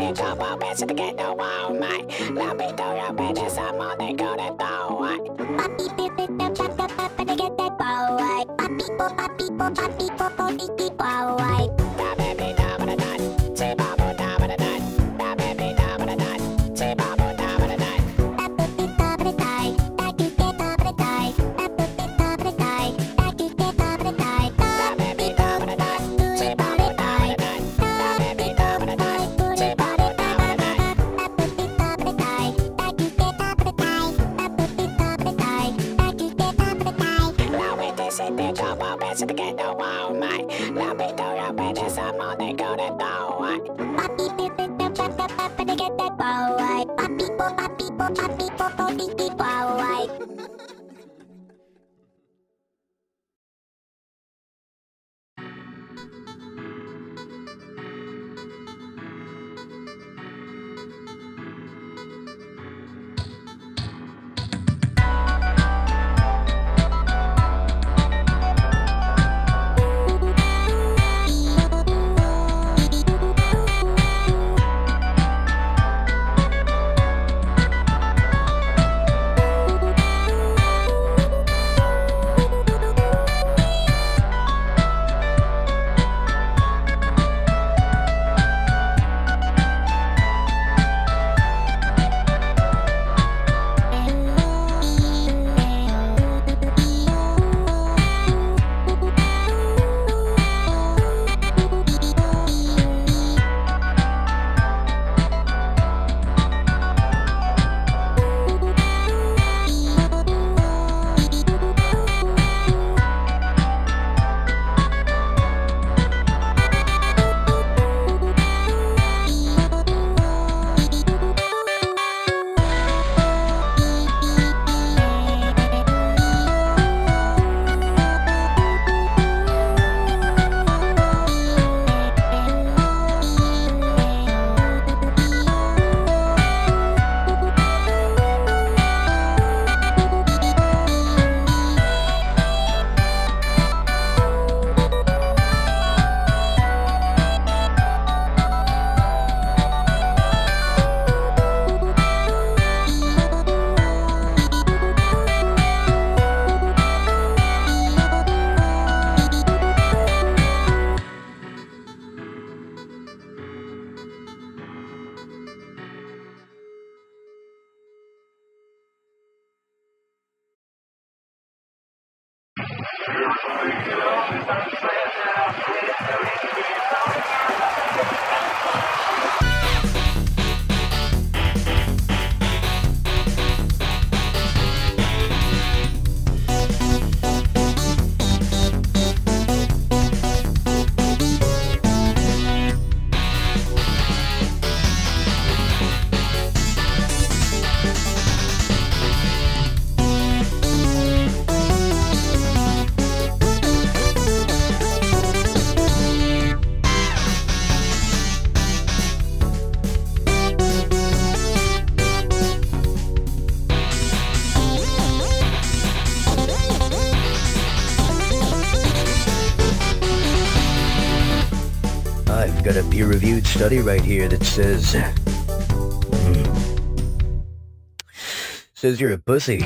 bitch, I want bitch to get the wow, mate. Love me through your bitches, I'm on they go to get that bow away. Here's a big deal. I'm it now. It's a big study right here that says... hmm, says you're a pussy.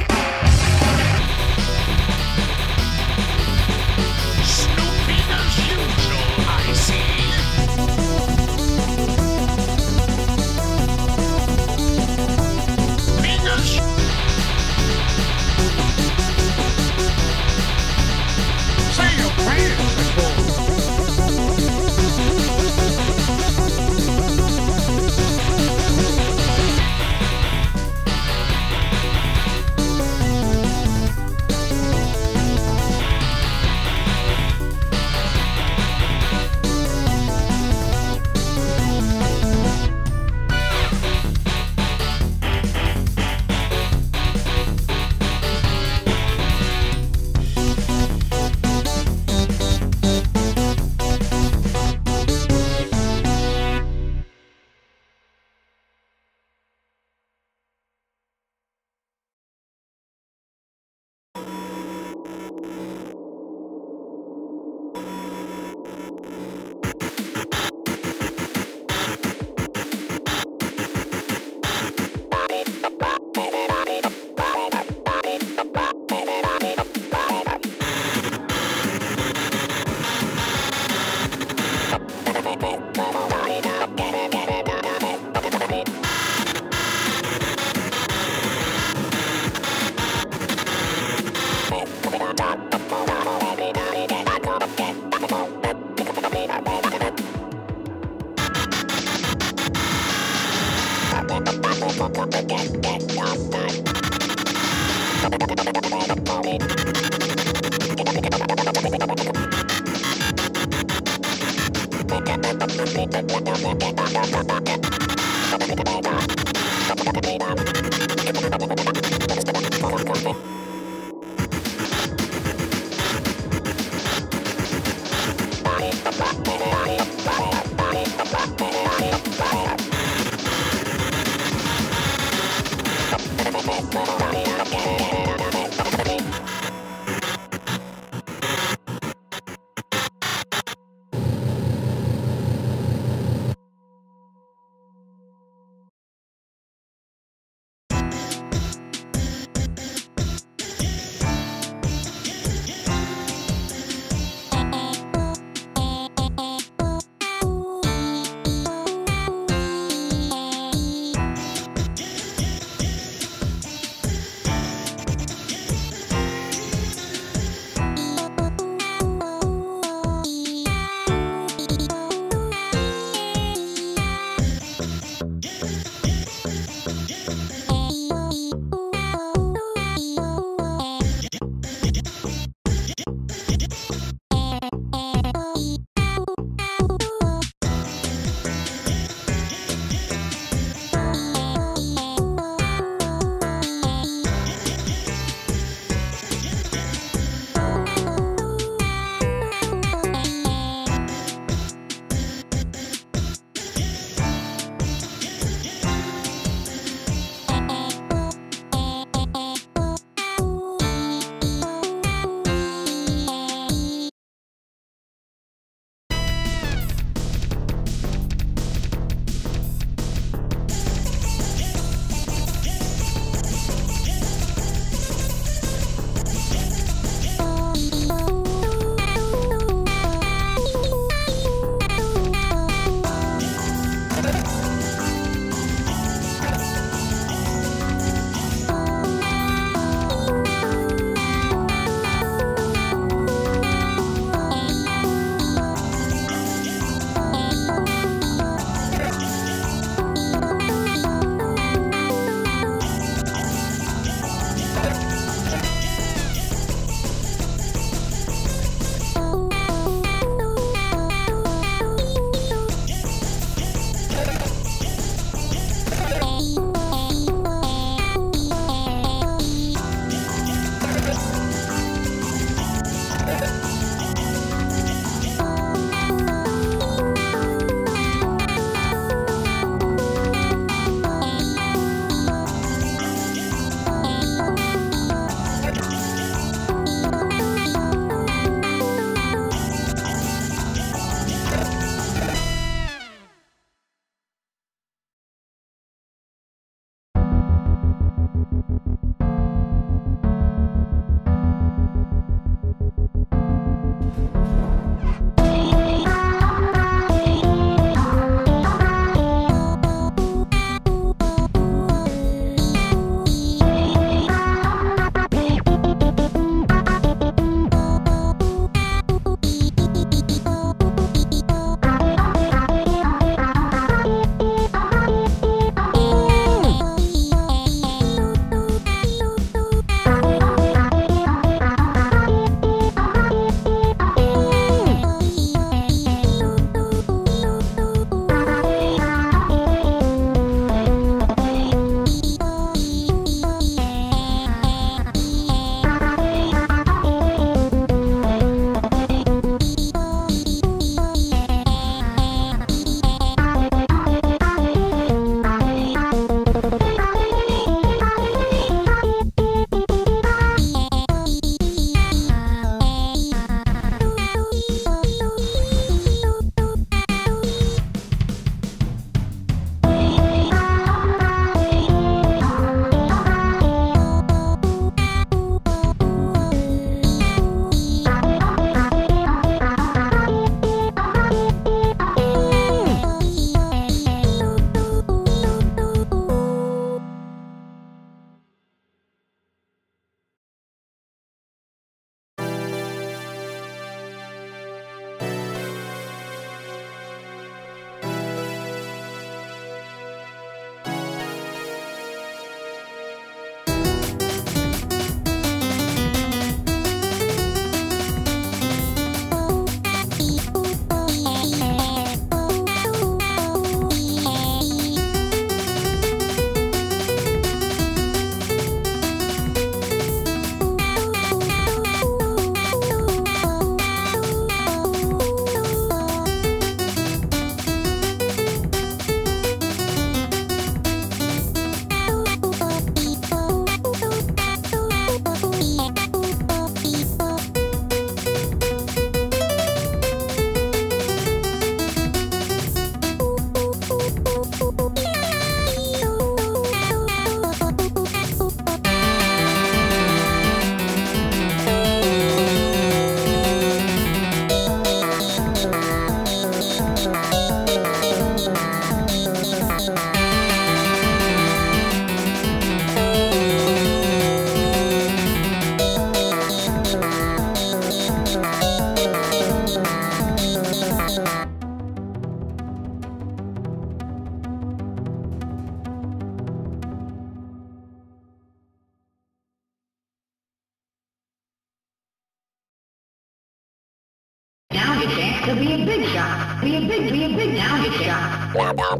Now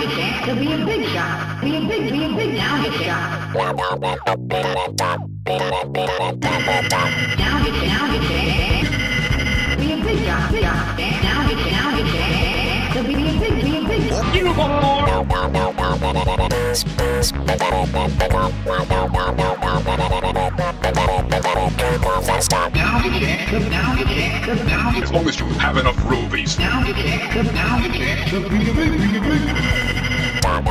get chance to be a big shot. Be a big, be a big now get shot. Now get, now get chance. Be a big shot, big shot. Now get, now get chance As long as you have enough rubies. now get chance, now get chance to be a big, be a big. Now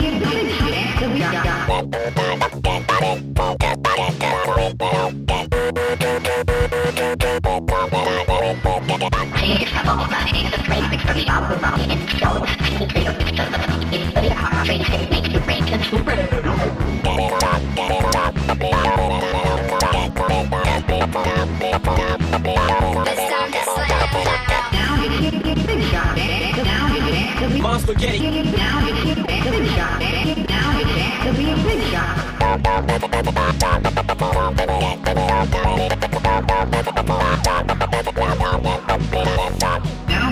get Mom spaghetti. Now get be a big shot. Now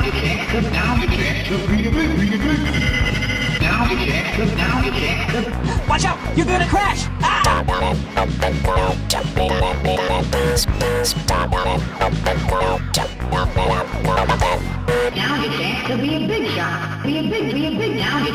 get chance, now get chance to be a big, be a big. Now get chance, now get chance. Watch out! You're gonna crash! Ah! Now get chance to be a big shot. Be a big, be a big now get